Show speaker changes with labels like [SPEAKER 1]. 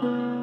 [SPEAKER 1] Thank